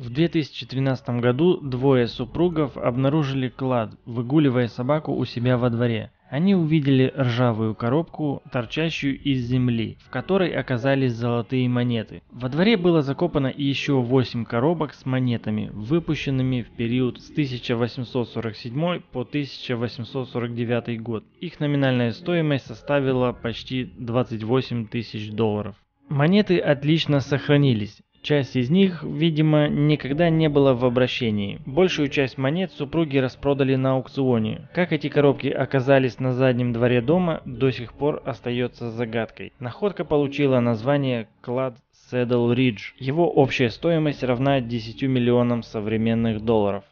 В 2013 году двое супругов обнаружили клад, выгуливая собаку у себя во дворе. Они увидели ржавую коробку, торчащую из земли, в которой оказались золотые монеты. Во дворе было закопано еще 8 коробок с монетами, выпущенными в период с 1847 по 1849 год. Их номинальная стоимость составила почти 28 тысяч долларов. Монеты отлично сохранились. Часть из них, видимо, никогда не была в обращении. Большую часть монет супруги распродали на аукционе. Как эти коробки оказались на заднем дворе дома, до сих пор остается загадкой. Находка получила название «Клад Седл Ридж». Его общая стоимость равна 10 миллионам современных долларов.